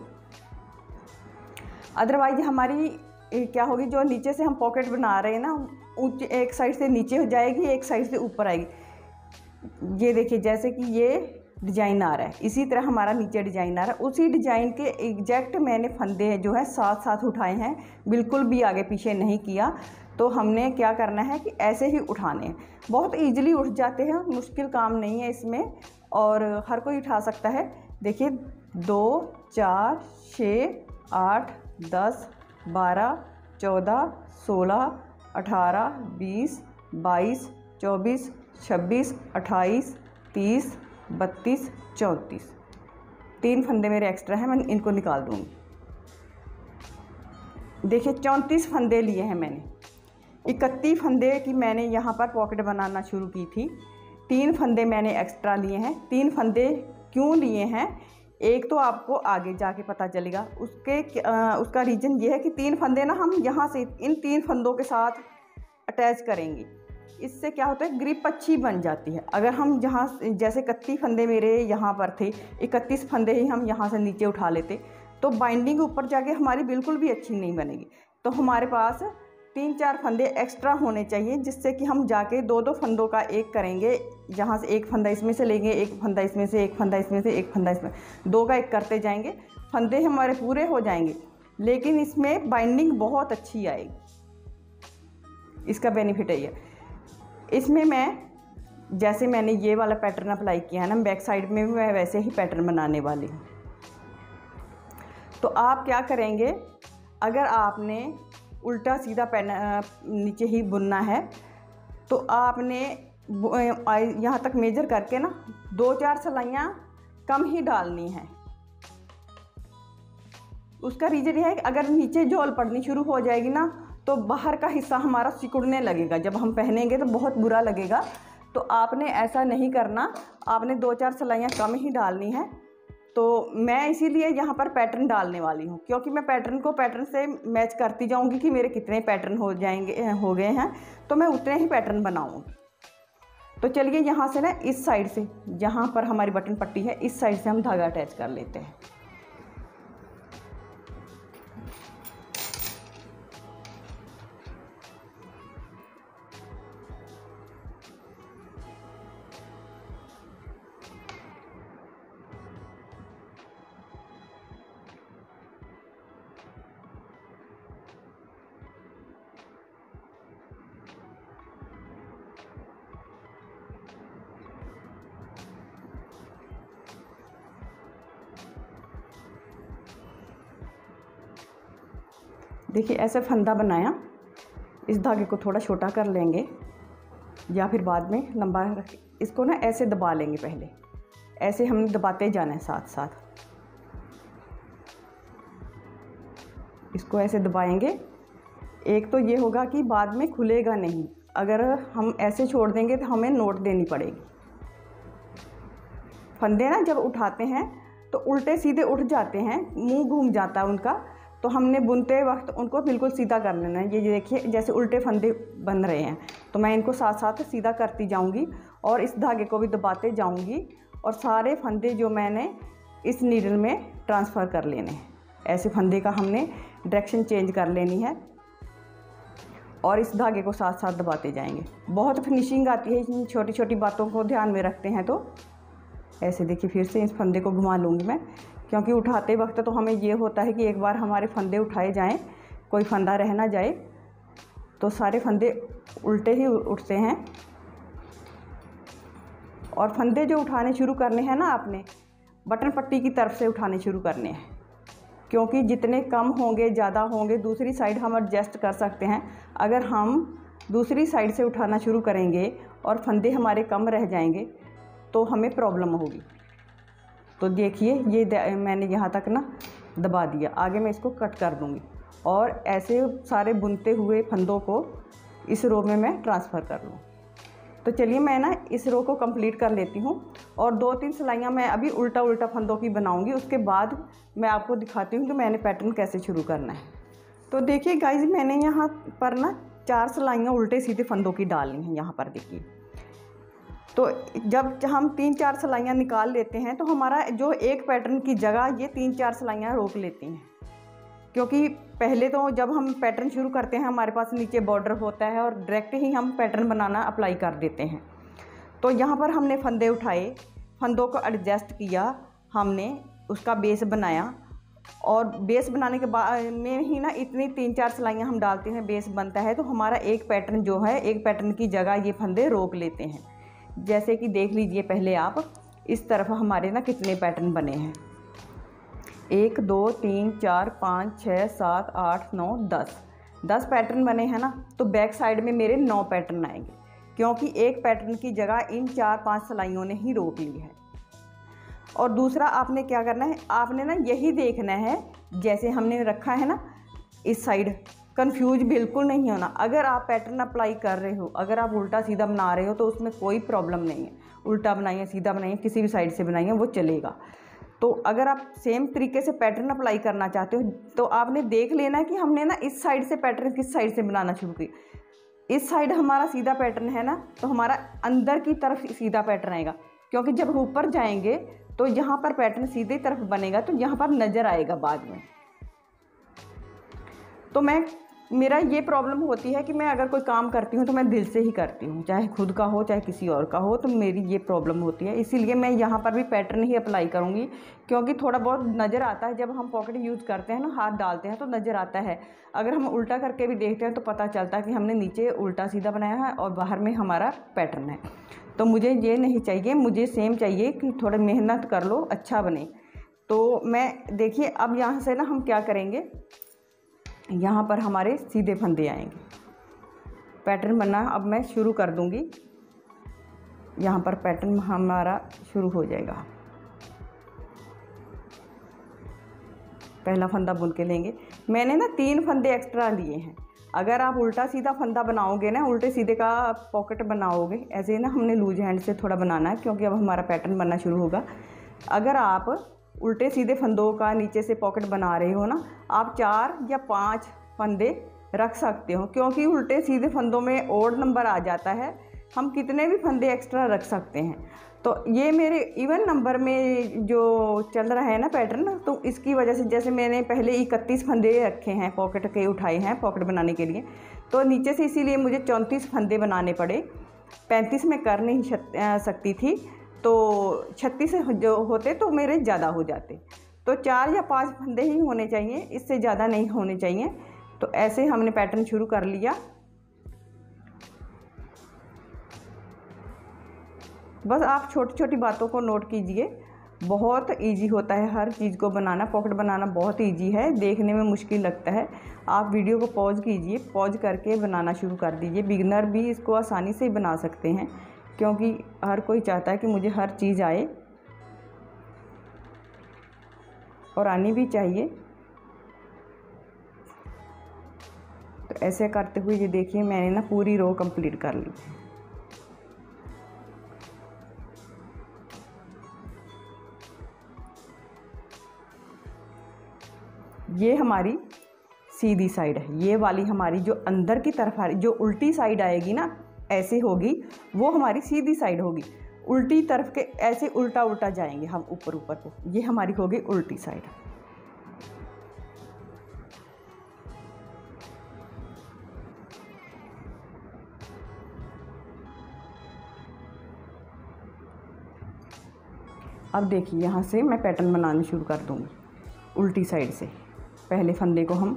अदरवाइज़ हमारी क्या होगी, जो नीचे से हम पॉकेट बना रहे हैं ना, ऊँचे, एक साइड से नीचे हो जाएगी, एक साइड से ऊपर आएगी। ये देखिए, जैसे कि ये डिज़ाइन आ रहा है, इसी तरह हमारा नीचे डिज़ाइन आ रहा है। उसी डिज़ाइन के एग्जैक्ट मैंने फंदे हैं जो है साथ साथ उठाए हैं, बिल्कुल भी आगे पीछे नहीं किया। तो हमने क्या करना है कि ऐसे ही उठाने हैं। बहुत ईजिली उठ जाते हैं, मुश्किल काम नहीं है इसमें। और हर कोई उठा सकता है। देखिए, दो, चार छः आठ, दस, बारह, चौदह, सोलह, अठारह, बीस, बाईस, चौबीस, छब्बीस, अट्ठाईस, तीस, बत्तीस, चौंतीस। तीन फंदे मेरे एक्स्ट्रा हैं, मैं इनको निकाल दूँगी। देखिए, चौंतीस फंदे लिए हैं मैंने। इकतीस फंदे की मैंने यहाँ पर पॉकेट बनाना शुरू की थी। तीन फंदे मैंने एक्स्ट्रा लिए हैं। तीन फंदे क्यों लिए हैं? एक तो आपको आगे जाके पता चलेगा। उसके आ, उसका रीज़न ये है कि तीन फंदे ना हम यहाँ से इन तीन फंदों के साथ अटैच करेंगे। इससे क्या होता है ग्रिप अच्छी बन जाती है। अगर हम जहाँ जैसे इकतीस फंदे मेरे यहाँ पर थे इकतीस फंदे ही हम यहाँ से नीचे उठा लेते तो बाइंडिंग ऊपर जाके हमारी बिल्कुल भी अच्छी नहीं बनेगी। तो हमारे पास तीन चार फंदे एक्स्ट्रा होने चाहिए, जिससे कि हम जाके दो दो फंदों का एक करेंगे। जहाँ से एक फंदा इसमें से लेंगे, एक फंदा इसमें से, एक फंदा इसमें से, एक फंदा इसमें। दो का एक करते जाएँगे, फंदे हमारे पूरे हो जाएँगे। लेकिन इसमें बाइंडिंग बहुत अच्छी आएगी। इसका बेनिफिट है ये। इसमें मैं, जैसे मैंने ये वाला पैटर्न अप्लाई किया है ना बैक साइड में भी मैं वैसे ही पैटर्न बनाने वाली हूँ। तो आप क्या करेंगे? अगर आपने उल्टा सीधा पैन नीचे ही बुनना है। तो आपने यहाँ तक मेजर करके ना दो चार सिलाइयाँ कम ही डालनी है। उसका रीज़न यह है कि अगर नीचे जॉल पड़नी शुरू हो जाएगी ना तो बाहर का हिस्सा हमारा सिकुड़ने लगेगा। जब हम पहनेंगे तो बहुत बुरा लगेगा। तो आपने ऐसा नहीं करना। आपने दो चार सिलाइयाँ कम ही डालनी है। तो मैं इसीलिए यहाँ पर पैटर्न डालने वाली हूँ, क्योंकि मैं पैटर्न को पैटर्न से मैच करती जाऊँगी कि मेरे कितने पैटर्न हो जाएँगे हो गए हैं तो मैं उतने ही पैटर्न बनाऊँगी। तो चलिए यहाँ से ना इस साइड से, जहाँ पर हमारी बटन पट्टी है, इस साइड से हम धागा अटैच कर लेते हैं। देखिए, ऐसे फंदा बनाया। इस धागे को थोड़ा छोटा कर लेंगे, या फिर बाद में लंबा रख, इसको ना ऐसे दबा लेंगे पहले। ऐसे हमने दबाते जाना है साथ साथ इसको ऐसे दबाएँगे। एक तो ये होगा कि बाद में खुलेगा नहीं। अगर हम ऐसे छोड़ देंगे तो हमें नोट देनी पड़ेगी। फंदे ना जब उठाते हैं तो उल्टे सीधे उठ जाते हैं, मुँह घूम जाता है उनका। तो हमने बुनते वक्त उनको बिल्कुल सीधा कर लेना है। ये देखिए, जैसे उल्टे फंदे बन रहे हैं। तो मैं इनको साथ साथ सीधा करती जाऊँगी और इस धागे को भी दबाते जाऊँगी और सारे फंदे जो मैंने इस नीडल में ट्रांसफ़र कर लेने हैं। ऐसे फंदे का हमने डायरेक्शन चेंज कर लेनी है और इस धागे को साथ साथ दबाते जाएँगे। बहुत फिनिशिंग आती है इन छोटी छोटी बातों को ध्यान में रखते हैं तो। ऐसे देखिए, फिर से इस फंदे को घुमा लूँगी मैं। क्योंकि उठाते वक्त तो हमें ये होता है कि एक बार हमारे फंदे उठाए जाएँ, कोई फंदा रह ना जाए तो सारे फंदे उल्टे ही उठते हैं। और फंदे जो उठाने शुरू करने हैं ना आपने, बटन पट्टी की तरफ़ से उठाने शुरू करने हैं। क्योंकि जितने कम होंगे, ज़्यादा होंगे, दूसरी साइड हम एडजस्ट कर सकते हैं। अगर हम दूसरी साइड से उठाना शुरू करेंगे और फंदे हमारे कम रह जाएँगे तो हमें प्रॉब्लम होगी। तो देखिए, ये मैंने यहाँ तक ना दबा दिया। आगे मैं इसको कट कर दूँगी। और ऐसे सारे बुनते हुए फंदों को इस रो में मैं ट्रांसफ़र कर लूँ। तो चलिए मैं ना इस रो को कंप्लीट कर लेती हूँ और दो तीन सिलाइयाँ मैं अभी उल्टा उल्टा फंदों की बनाऊँगी। उसके बाद मैं आपको दिखाती हूँ कि मैंने पैटर्न कैसे शुरू करना है। तो देखिए गाइज़ मैंने यहाँ पर ना चार सिलाइयाँ उल्टे सीधे फंदों की डालनी हैं। यहाँ पर देखिए। तो जब हम तीन चार सिलाइयाँ निकाल लेते हैं तो हमारा जो एक पैटर्न की जगह ये तीन चार सिलाइयाँ रोक लेती हैं। क्योंकि पहले तो जब हम पैटर्न शुरू करते हैं, हमारे पास नीचे बॉर्डर होता है और डायरेक्ट ही हम पैटर्न बनाना अप्लाई कर देते हैं। तो यहाँ पर हमने फंदे उठाए, फंदों को एडजस्ट किया, हमने उसका बेस बनाया और बेस बनाने के बाद में ही ना इतनी तीन चार सिलाइयाँ हम डालते हैं, बेस बनता है तो हमारा एक पैटर्न जो है, एक पैटर्न की जगह ये फंदे रोक लेते हैं। जैसे कि देख लीजिए पहले आप, इस तरफ़ हमारे ना कितने पैटर्न बने हैं। एक, दो, तीन, चार, पाँच छः सात, आठ, नौ, दस। दस पैटर्न बने हैं ना तो बैक साइड में मेरे नौ पैटर्न आएँगे, क्योंकि एक पैटर्न की जगह इन चार, पाँच सिलाइयों ने ही रोक ली है। और दूसरा आपने क्या करना है, आपने ना यही देखना है, जैसे हमने रखा है ना, इस साइड कंफ्यूज बिल्कुल नहीं होना। अगर आप पैटर्न अप्लाई कर रहे हो, अगर आप उल्टा सीधा बना रहे हो तो उसमें कोई प्रॉब्लम नहीं है। उल्टा बनाइए, सीधा बनाइए, किसी भी साइड से बनाइए, वो चलेगा। तो अगर आप सेम तरीके से पैटर्न अप्लाई करना चाहते हो तो आपने देख लेना कि हमने ना इस साइड से पैटर्न किस साइड से बनाना शुरू की। इस साइड हमारा सीधा पैटर्न है ना तो हमारा अंदर की तरफ़ सीधा पैटर्न आएगा। क्योंकि जब ऊपर जाएँगे तो यहाँ पर पैटर्न सीधे तरफ़ बनेगा तो यहाँ पर नज़र आएगा बाद में। तो मैं मेरा ये प्रॉब्लम होती है कि मैं अगर कोई काम करती हूँ तो मैं दिल से ही करती हूँ, चाहे खुद का हो, चाहे किसी और का हो तो मेरी ये प्रॉब्लम होती है। इसीलिए मैं यहाँ पर भी पैटर्न ही अप्लाई करूँगी, क्योंकि थोड़ा बहुत नज़र आता है, जब हम पॉकेट यूज़ करते हैं ना, हाथ डालते हैं तो नज़र आता है। अगर हम उल्टा करके भी देखते हैं तो पता चलता है कि हमने नीचे उल्टा सीधा बनाया है और बाहर में हमारा पैटर्न है। तो मुझे ये नहीं चाहिए, मुझे सेम चाहिए कि थोड़ा मेहनत कर लो अच्छा बने। तो मैं, देखिए, अब यहाँ से ना हम क्या करेंगे? यहाँ पर हमारे सीधे फंदे आएँगे। पैटर्न बनना अब मैं शुरू कर दूँगी। यहाँ पर पैटर्न हमारा शुरू हो जाएगा। पहला फंदा बुन के लेंगे। मैंने ना तीन फंदे एक्स्ट्रा लिए हैं। अगर आप उल्टा सीधा फंदा बनाओगे ना, उल्टे सीधे का पॉकेट बनाओगे, ऐसे ना हमने लूज हैंड से थोड़ा बनाना है, क्योंकि अब हमारा पैटर्न बनना शुरू होगा। अगर आप उल्टे सीधे फंदों का नीचे से पॉकेट बना रहे हो ना, आप चार या पाँच फंदे रख सकते हो, क्योंकि उल्टे सीधे फंदों में ओड नंबर आ जाता है। हम कितने भी फंदे एक्स्ट्रा रख सकते हैं। तो ये मेरे इवन नंबर में जो चल रहा है ना पैटर्न तो इसकी वजह से जैसे मैंने पहले इकतीस फंदे रखे हैं पॉकेट के उठाए हैं पॉकेट बनाने के लिए तो नीचे से इसीलिए मुझे चौंतीस फंदे बनाने पड़े। पैंतीस में कर नहीं सकती थी। तो छत्तीस जो होते तो मेरे ज़्यादा हो जाते। तो चार या पाँच फंदे ही होने चाहिए, इससे ज़्यादा नहीं होने चाहिए। तो ऐसे हमने पैटर्न शुरू कर लिया। बस आप छोटी छोटी बातों को नोट कीजिए। बहुत इजी होता है हर चीज़ को बनाना पॉकेट बनाना बहुत इजी है, देखने में मुश्किल लगता है। आप वीडियो को पॉज कीजिए पॉज करके बनाना शुरू कर दीजिए। बिगनर भी इसको आसानी से बना सकते हैं। क्योंकि हर कोई चाहता है कि मुझे हर चीज़ आए और आनी भी चाहिए। तो ऐसे करते हुए ये देखिए, मैंने ना पूरी रो कंप्लीट कर ली। ये हमारी सीधी साइड है। ये वाली हमारी जो अंदर की तरफ़ आ रही, जो उल्टी साइड आएगी ना ऐसे होगी, वो हमारी सीधी साइड होगी। उल्टी तरफ़ के ऐसे उल्टा उल्टा जाएँगे हम ऊपर ऊपर को। ये हमारी होगी उल्टी साइड। अब देखिए, यहाँ से मैं पैटर्न बनाना शुरू कर दूँगी, उल्टी साइड से। पहले फंदे को हम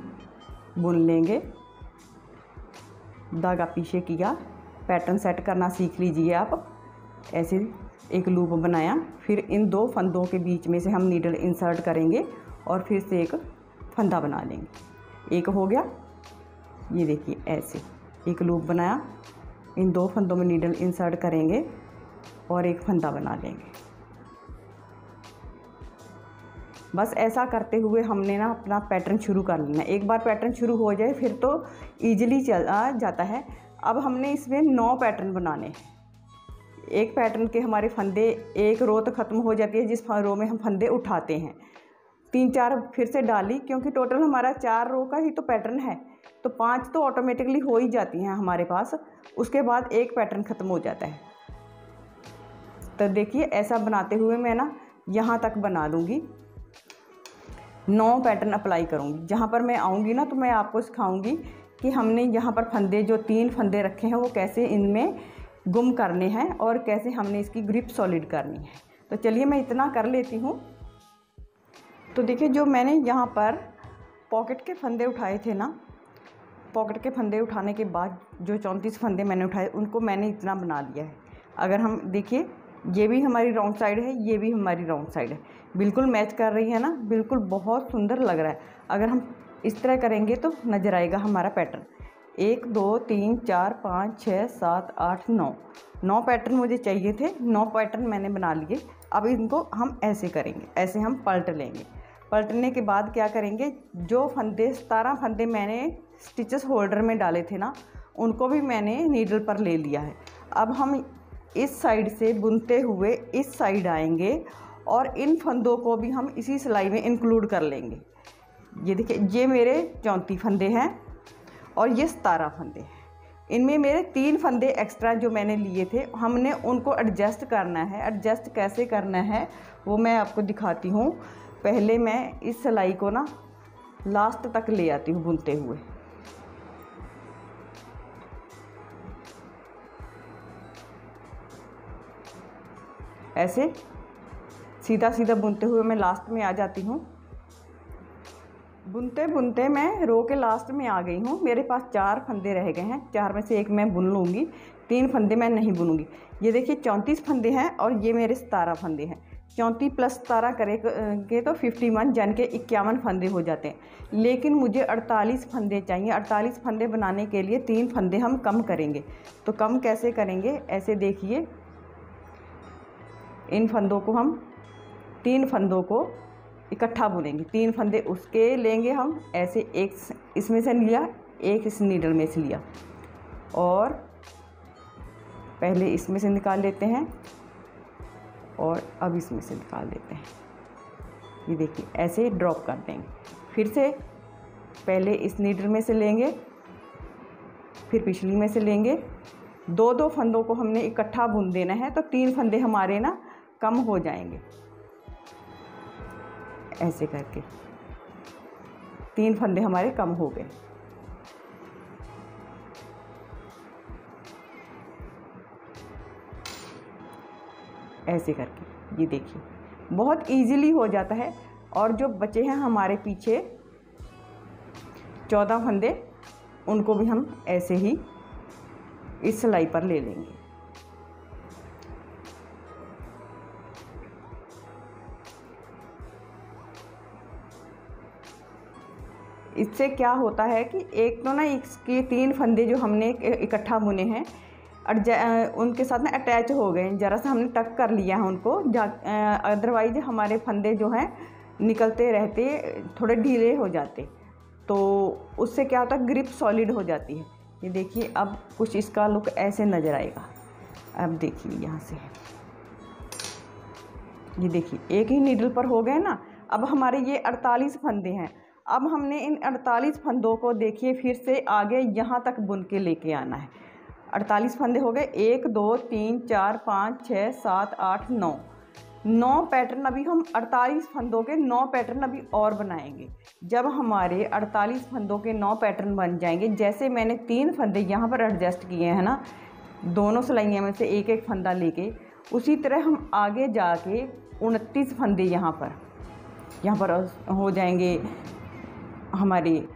बुन लेंगे। धागा पीछे किया। पैटर्न सेट करना सीख लीजिए आप। ऐसे एक लूप बनाया, फिर इन दो फंदों के बीच में से हम नीडल इंसर्ट करेंगे और फिर से एक फंदा बना लेंगे। एक हो गया, ये देखिए ऐसे एक लूप बनाया, इन दो फंदों में नीडल इंसर्ट करेंगे और एक फंदा बना लेंगे। बस ऐसा करते हुए हमने ना अपना पैटर्न शुरू कर लेना। एक बार पैटर्न शुरू हो जाए, फिर तो ईजिली चल जाता है। अब हमने इसमें नौ पैटर्न बनाने एक पैटर्न के हमारे फंदे, एक रो तो ख़त्म हो जाती है, जिस रो में हम फंदे उठाते हैं। तीन चार फिर से डाली, क्योंकि टोटल हमारा चार रो का ही तो पैटर्न है। तो पाँच तो ऑटोमेटिकली हो ही जाती हैं हमारे पास। उसके बाद एक पैटर्न ख़त्म हो जाता है। तो देखिए, ऐसा बनाते हुए मैं ना यहाँ तक बना दूँगी। नौ पैटर्न अप्लाई करूँगी। जहाँ पर मैं आऊँगी ना तो मैं आपको सिखाऊँगी कि हमने यहाँ पर फंदे, जो तीन फंदे रखे हैं, वो कैसे इनमें गुम करने हैं और कैसे हमने इसकी ग्रिप सॉलिड करनी है। तो चलिए मैं इतना कर लेती हूँ। तो देखिए, जो मैंने यहाँ पर पॉकेट के फंदे उठाए थे ना, पॉकेट के फंदे उठाने के बाद जो चौंतीस फंदे मैंने उठाए, उनको मैंने इतना बना दिया है। अगर हम देखिए, ये भी हमारी राउंड साइड है, ये भी हमारी राउंड साइड है। बिल्कुल मैच कर रही है ना, बिल्कुल बहुत सुंदर लग रहा है। अगर हम इस तरह करेंगे तो नज़र आएगा हमारा पैटर्न एक, दो, तीन, चार, पाँच, छः, सात, आठ, नौ. नौ पैटर्न मुझे चाहिए थे, नौ पैटर्न मैंने बना लिए. अब इनको हम ऐसे करेंगे, ऐसे हम पलट लेंगे. पलटने के बाद क्या करेंगे, जो फंदे, सतारह फंदे मैंने स्टिचेस होल्डर में डाले थे ना, उनको भी मैंने नीडल पर ले लिया है. अब हम इस साइड से बुनते हुए इस साइड आएँगे और इन फंदों को भी हम इसी सिलाई में इंक्लूड कर लेंगे. ये देखिए, ये मेरे चौंतीस फंदे हैं और ये सतारह फंदे हैं। इनमें मेरे तीन फंदे एक्स्ट्रा जो मैंने लिए थे, हमने उनको एडजस्ट करना है। एडजस्ट कैसे करना है, वो मैं आपको दिखाती हूँ। पहले मैं इस सिलाई को ना लास्ट तक ले आती हूँ बुनते हुए। ऐसे सीधा सीधा बुनते हुए मैं लास्ट में आ जाती हूँ। बुनते बुनते मैं रो के लास्ट में आ गई हूँ। मेरे पास चार फंदे रह गए हैं। चार में से एक मैं बुन लूँगी। तीन फंदे मैं नहीं बुनूँगी। ये देखिए चौंतीस फंदे हैं और ये मेरे सतारह फंदे हैं। चौंतीस प्लस सतारह करेंगे तो फिफ्टी वन जन के इक्यावन फंदे हो जाते हैं। लेकिन मुझे अड़तालीस फंदे चाहिए। अड़तालीस फंदे बनाने के लिए तीन फंदे हम कम करेंगे। तो कम कैसे करेंगे? ऐसे देखिए। इन फंदों को हम, तीन फंदों को इकट्ठा बुनेंगे। तीन फंदे उसके लेंगे हम, ऐसे एक इसमें से लिया, एक इस नीडल में से लिया। और पहले इसमें से निकाल लेते हैं और अब इसमें से निकाल देते हैं। ये देखिए, ऐसे ड्रॉप कर देंगे। फिर से पहले इस नीडल में से लेंगे, फिर पिछली में से लेंगे। दो दो फंदों को हमने इकट्ठा बुन देना है तो तीन फंदे हमारे ना कम हो जाएँगे। ऐसे करके। तीन फंदे हमारे कम हो गए। ऐसे करके, ये देखिए। बहुत इजीली हो जाता है और जो बचे हैं हमारे पीछे, चौदह फंदे, उनको भी हम ऐसे ही इस सिलाई पर ले लेंगे। इससे क्या होता है कि एक तो ना इसके तीन फंदे जो हमने इकट्ठा बुने हैं और उनके साथ ना अटैच हो गए ज़रा सा हमने टक कर लिया है उनको। अदरवाइज़ हमारे फंदे जो हैं निकलते रहते, थोड़े ढीले हो जाते। तो उससे क्या होता है ग्रिप सॉलिड हो जाती है। ये देखिए, अब कुछ इसका लुक ऐसे नज़र आएगा। अब देखिए, यहाँ से। ये देखिए, एक ही नीडल पर हो गए ना। अब हमारे ये अड़तालीस फंदे हैं। अब हमने इन 48 फंदों को देखिए, फिर से आगे यहाँ तक बुन के लेके आना है। 48 फंदे हो गए। एक, दो, तीन, चार, पाँच छः सात, आठ, नौ। नौ पैटर्न अभी हम 48 फंदों के नौ पैटर्न अभी और बनाएँगे। जब हमारे 48 फंदों के नौ पैटर्न बन जाएँगे, जैसे मैंने तीन फंदे यहाँ पर एडजस्ट किए हैं ना? दोनों सिलाइयों में से एक एक फंदा लेके, उसी तरह हम आगे जाके उनतीस फंदे यहाँ पर यहाँ पर हो जाएँगे हमारे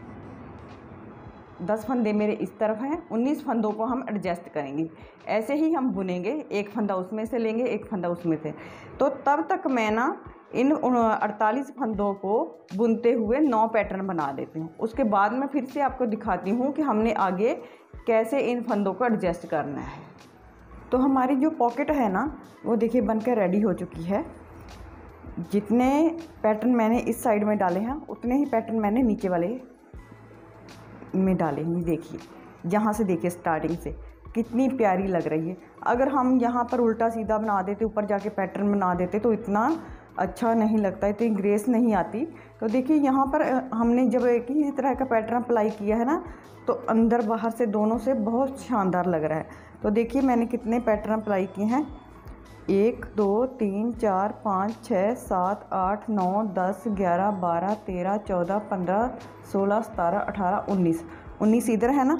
दस फंदे मेरे इस तरफ़ हैं, उन्नीस फंदों को हम एडजस्ट करेंगे। ऐसे ही हम बुनेंगे, एक फंदा उसमें से लेंगे, एक फंदा उसमें से। तो तब तक मैं ना इन अड़तालीस फंदों को बुनते हुए नौ पैटर्न बना देती हूँ। उसके बाद मैं फिर से आपको दिखाती हूँ कि हमने आगे कैसे इन फंदों को एडजस्ट करना है। तो हमारी जो पॉकेट है ना, वो देखिए बनकर रेडी हो चुकी है। जितने पैटर्न मैंने इस साइड में डाले हैं, उतने ही पैटर्न मैंने नीचे वाले में डाले हैं। देखिए, यहाँ से देखिए स्टार्टिंग से। कितनी प्यारी लग रही है। अगर हम यहाँ पर उल्टा सीधा बना देते, ऊपर जाके पैटर्न बना देते तो इतना अच्छा नहीं लगता, इतनी ग्रेस नहीं आती। तो देखिए, यहाँ पर हमने जब एक ही तरह का पैटर्न अप्लाई किया है ना तो अंदर बाहर से दोनों से बहुत शानदार लग रहा है। तो देखिए, मैंने कितने पैटर्न अप्लाई किए हैं। एक, दो, तीन, चार, पाँच, छः, सात, आठ, नौ, दस, ग्यारह, बारह, तेरह, चौदह, पंद्रह, सोलह, सतारह, अठारह, उन्नीस। उन्नीस इधर है ना?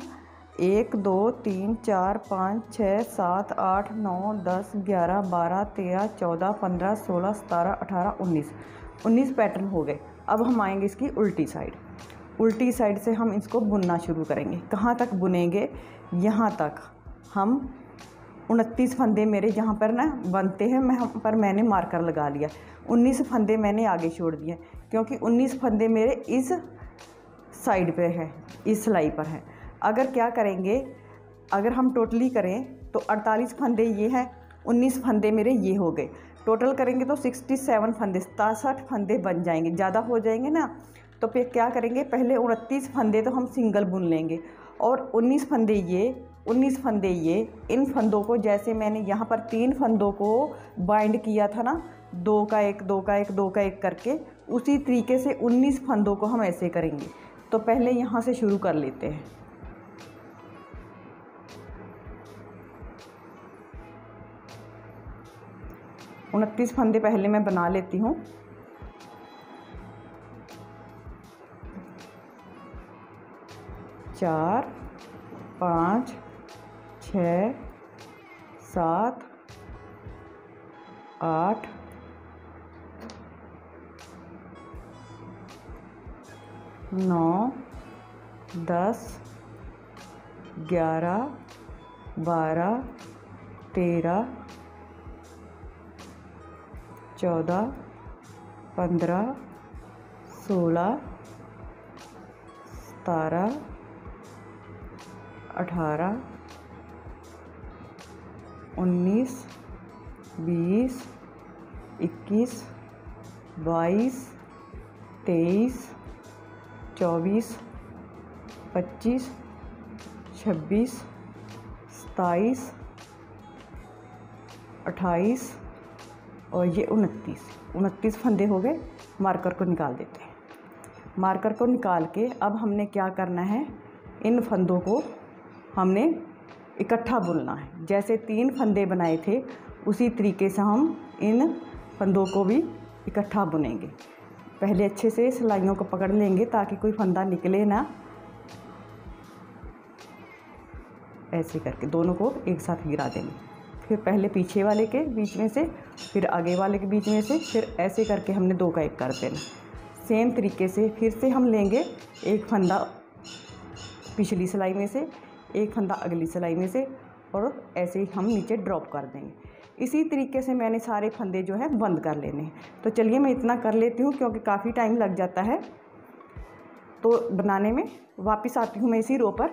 एक, दो, तीन, चार, पाँच, छः, सात, आठ, नौ, दस, ग्यारह, बारह, तेरह, चौदह, पंद्रह, सोलह, सतारह, अठारह, उन्नीस। उन्नीस पैटर्न हो गए। अब हम आएँगे इसकी उल्टी साइड। उल्टी साइड से हम इसको बुनना शुरू करेंगे। कहाँ तक बुनेंगे? यहाँ तक। हम उनतीस फंदे मेरे जहाँ पर ना बनते हैं, मैं पर मैंने मार्कर लगा लिया। उन्नीस फंदे मैंने आगे छोड़ दिए क्योंकि उन्नीस फंदे मेरे इस साइड पे है, इस सिलाई पर है। अगर क्या करेंगे, अगर हम टोटली करें तो 48 फंदे ये हैं 19 फंदे मेरे ये हो गए। टोटल करेंगे तो 67 फंदे, सतासठ फंदे बन जाएँगे। ज़्यादा हो जाएँगे ना तो फिर क्या करेंगे, पहले उनतीस फंदे तो हम सिंगल बुन लेंगे। और 19 फंदे ये 19 फंदे ये, इन फंदों को जैसे मैंने यहाँ पर तीन फंदों को बाइंड किया था ना, दो का एक, दो का एक, दो का एक करके, उसी तरीके से 19 फंदों को हम ऐसे करेंगे। तो पहले यहाँ से शुरू कर लेते हैं। उनतीस फंदे पहले मैं बना लेती हूँ। चार, पाँच सात आठ। नौ दस ग्यारह बारह तेरह चौदह पंद्रह सोलह सतारह अठारह। उन्नीस, बीस, इक्कीस, बाईस, तेईस, चौबीस, पच्चीस, छब्बीस, सताईस, अट्ठाईस और ये उनतीस। उनतीस फंदे हो गए, मार्कर को निकाल देते हैं। मार्कर को निकाल के अब हमने क्या करना है? इन फंदों को हमने इकट्ठा बुनना है। जैसे तीन फंदे बनाए थे, उसी तरीके से हम इन फंदों को भी इकट्ठा बुनेंगे। पहले अच्छे से सिलाइयों को पकड़ लेंगे ताकि कोई फंदा निकले ना। ऐसे करके दोनों को एक साथ गिरा देंगे। फिर पहले पीछे वाले के बीच में से, फिर आगे वाले के बीच में से, फिर ऐसे करके हमने दो का एक कर देना। सेम तरीके से फिर से हम लेंगे एक फंदा पिछली सिलाई में से एक फंदा अगली सिलाई में से और ऐसे ही हम नीचे ड्रॉप कर देंगे। इसी तरीके से मैंने सारे फंदे जो है बंद कर लेने हैं। तो चलिए मैं इतना कर लेती हूँ क्योंकि काफ़ी टाइम लग जाता है। तो बनाने में वापस आती हूँ मैं इसी रो पर।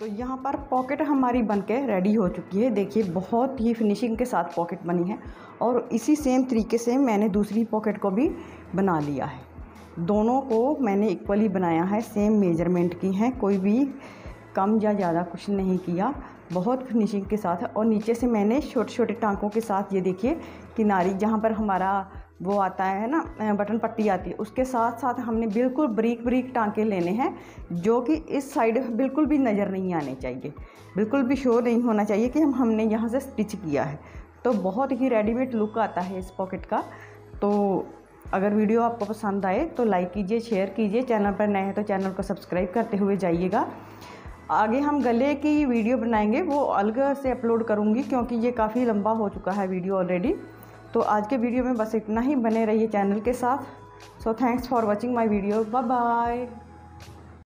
तो यहाँ पर पॉकेट हमारी बन के रेडी हो चुकी है। देखिए, बहुत ही फिनिशिंग के साथ पॉकेट बनी है और इसी सेम तरीके से मैंने दूसरी पॉकेट को भी बना लिया है। दोनों को मैंने इक्वली बनाया है सेम मेज़रमेंट की हैं। कोई भी कम या ज़्यादा कुछ नहीं किया। बहुत फिनिशिंग के साथ और नीचे से मैंने छोटे छोटे टांकों के साथ, ये देखिए, किनारी जहाँ पर हमारा वो आता है ना बटन पट्टी आती है, उसके साथ साथ हमने बिल्कुल ब्रीक ब्रीक टांके लेने हैं, जो कि इस साइड बिल्कुल भी नज़र नहीं आने चाहिए। बिल्कुल भी शो नहीं होना चाहिए कि हम, हमने यहाँ से स्टिच किया है। तो बहुत ही रेडीमेड लुक आता है इस पॉकेट का। तो अगर वीडियो आपको पसंद आए तो लाइक कीजिए, शेयर कीजिए, चैनल पर नए हैं तो चैनल को सब्सक्राइब करते हुए जाइएगा। आगे हम गले की वीडियो बनाएँगे, वो अलग से अपलोड करूँगी क्योंकि ये काफ़ी लंबा हो चुका है वीडियो ऑलरेडी तो आज के वीडियो में बस इतना ही, बने रहिए चैनल के साथ। So thanks for watching my video bye bye